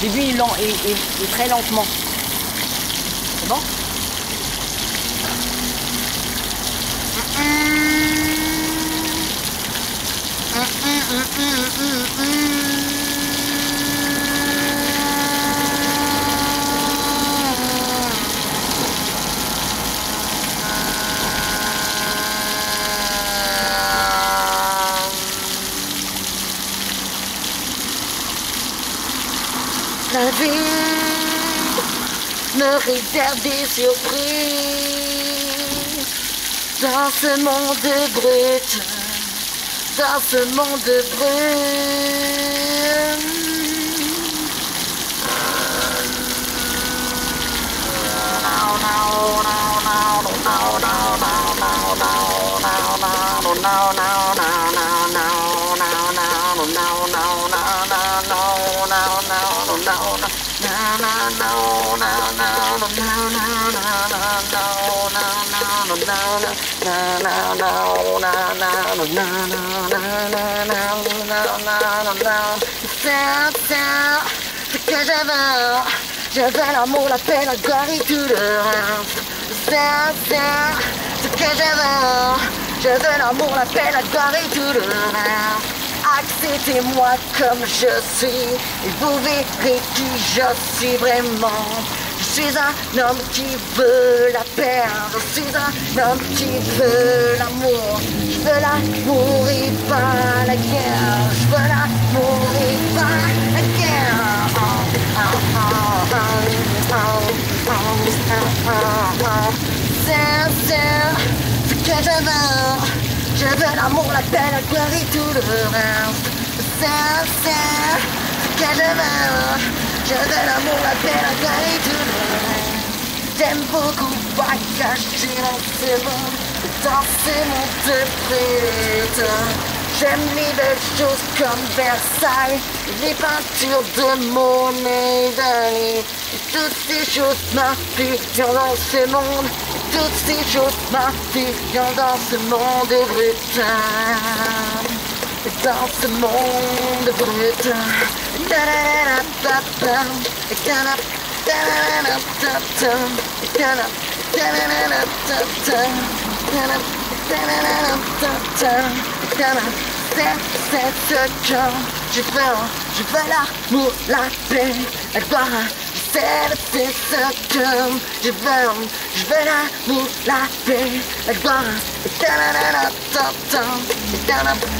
Début, lent et, et, et très lentement. C'est bon me réserve des surprises. Dans ce monde brut, dans ce monde Ce que je veux, je veux l'amour, la paix, la gloire et tout le reste. C'est ce que je veux, je veux l'amour, la paix, la gloire et tout le reste. Acceptez-moi comme je suis et vous verrez qui je suis vraiment. Je suis un homme qui veut la paix, je suis un homme qui veut l'amour. Je veux l'amour et pas la guerre. Je veux l'amour et pas la guerre. C'est ce que je veux. Je veux l'amour, la paix, la gloire et tout le reste. C'est ce que je veux. Je veux l'amour, la paix, la reste. J'aime beaucoup dans ce monde, dans ce monde de brut. J'aime les belles choses comme Versailles, les peintures de Dali. Et toutes ces choses m'inspirent dans ce monde, toutes ces choses m'inspirent dans ce monde brut. Dans ce monde brut. Da-da-da-da-da. Da-da. Da-da-da-da-da. Da-da. Da-da-da-da-da. Da-da. Da-da-da-da-da. Da-da. C'est, c'est ce que je veux, je veux l'amour, la paix, la gloire. C'est, c'est ce que je veux, je veux l'amour, la paix, la gloire. Down, down. Ce que je veux, je veux, ce que je veux. Down, down. Ce que je veux, ce que je veux. Je veux.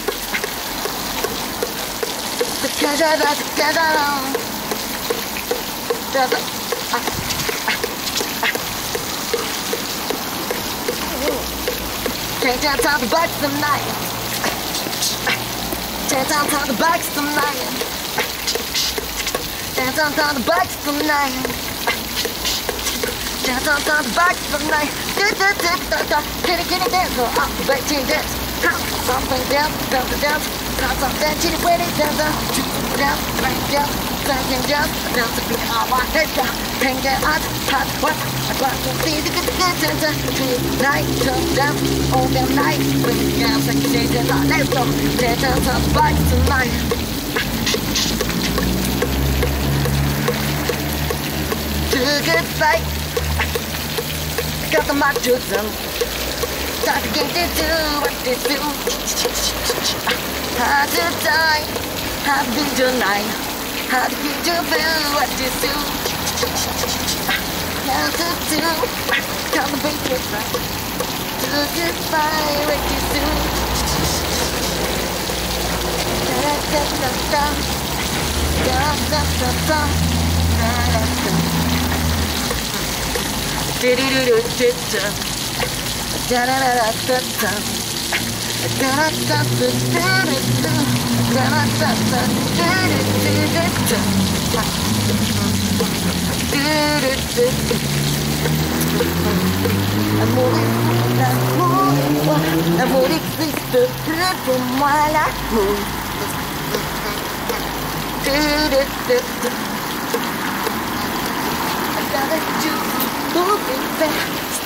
the tonight. Dance on the bucks tonight. Dance on time the bucks tonight. Do do do do. Kitty kitty dance the back team dance. Something dance, dance dance. Dance on that chitty witty dance. Dance, dance, dance. Dance, dance, dance the dance. Tonight, the. Dance on the bike tonight. To a good fight. Got the mic to them. Time to to do what they do. How to die, how to tonight. How to to feel what you do. How to do, come to be different. To a good what you do. Da da da da. Da da da da. Da da da. Do do do do do do. Da l'amour, l'amour n'existe plus pour moi, l'amour. Avec tout pour faire, c'est